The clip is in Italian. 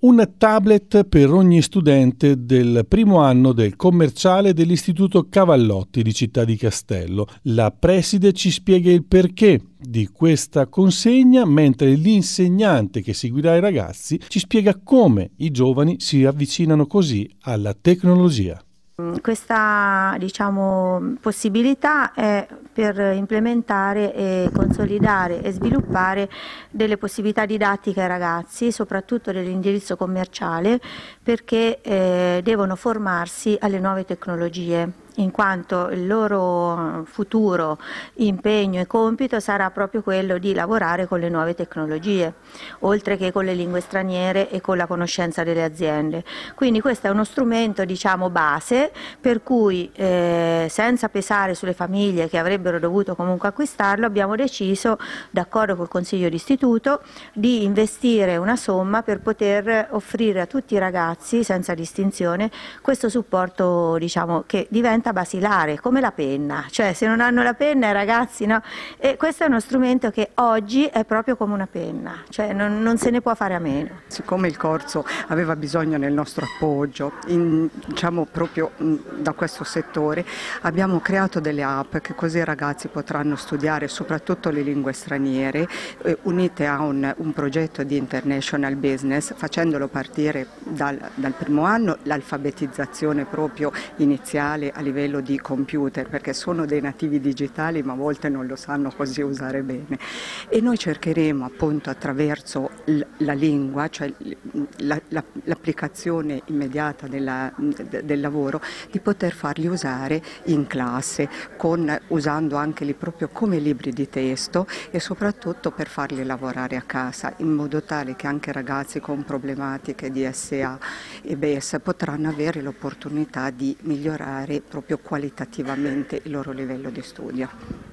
un tablet per ogni studente del primo anno del commerciale dell'Istituto Cavallotti di Città di Castello. La preside ci spiega il perché di questa consegna, mentre l'insegnante che seguirà i ragazzi ci spiega come i giovani si avvicinano così alla tecnologia. Questa diciamo, possibilità è per implementare e consolidare e sviluppare delle possibilità didattiche ai ragazzi, soprattutto dell'indirizzo commerciale, perché eh, devono formarsi alle nuove tecnologie in quanto il loro futuro impegno e compito sarà proprio quello di lavorare con le nuove tecnologie, oltre che con le lingue straniere e con la conoscenza delle aziende. Quindi questo è uno strumento diciamo base per cui eh, senza pesare sulle famiglie che avrebbero dovuto comunque acquistarlo abbiamo deciso, d'accordo col Consiglio d'Istituto, di investire una somma per poter offrire a tutti i ragazzi senza distinzione questo supporto diciamo, che diventa diventa basilare, come la penna, cioè se non hanno la penna i ragazzi no, e questo è uno strumento che oggi è proprio come una penna, cioè non, non se ne può fare a meno. Siccome il corso aveva bisogno del nostro appoggio, in, diciamo proprio mh, da questo settore, abbiamo creato delle app che così i ragazzi potranno studiare soprattutto le lingue straniere, eh, unite a un, un, progetto di international business, facendolo partire dal, dal primo anno, l'alfabetizzazione proprio iniziale a livello di computer perché sono dei nativi digitali ma a volte non lo sanno così usare bene. E noi cercheremo appunto attraverso la lingua, cioè l'applicazione immediata della, del lavoro di poter farli usare in classe con, usando anche li proprio come libri di testo e soprattutto per farli lavorare a casa in modo tale che anche ragazzi con problematiche di SA e BES potranno avere l'opportunità di migliorare proprio qualitativamente il loro livello di studio.